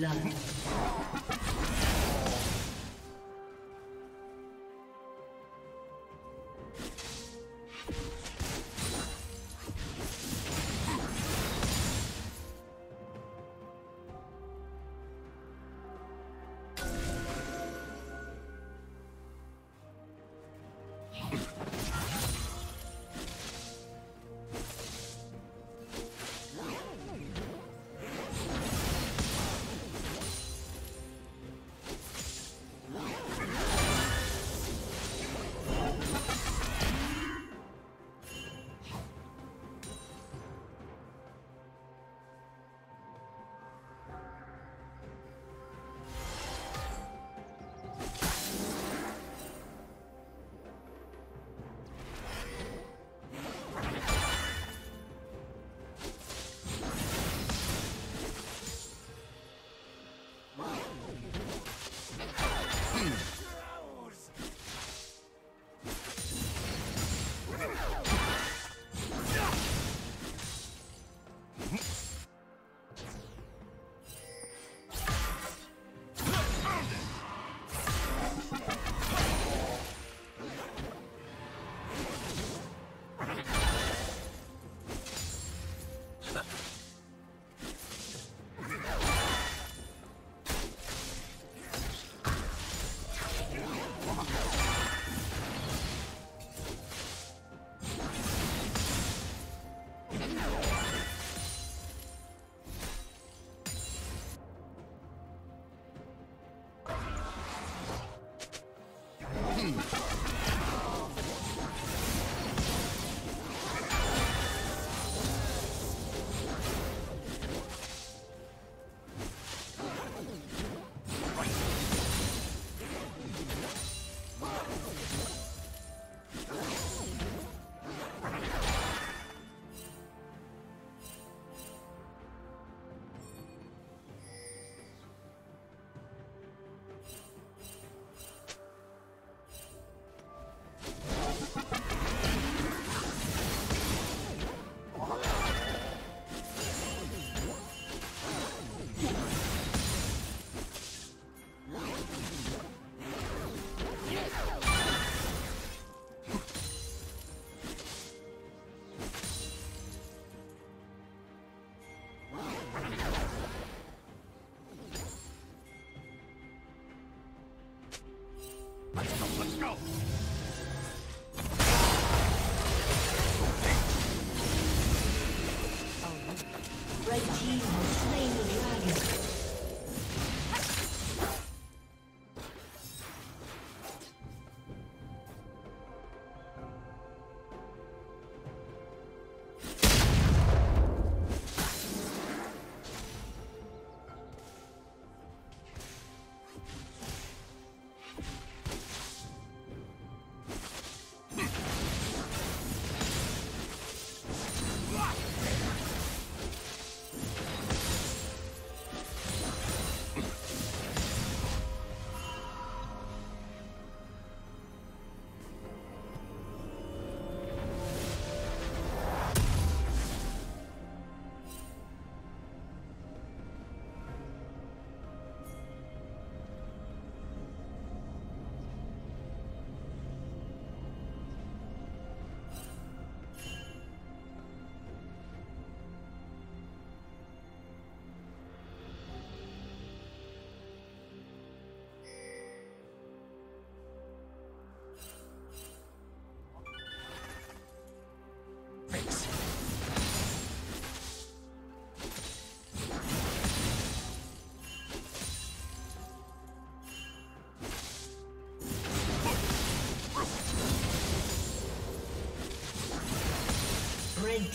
Blood. Let's go!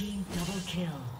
Team double kill.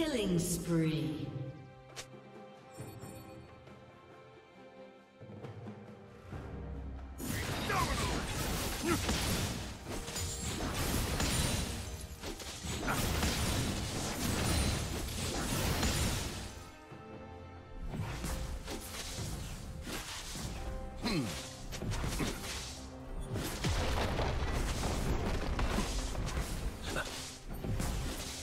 Killing spree.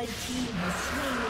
Red team has slain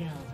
Kill.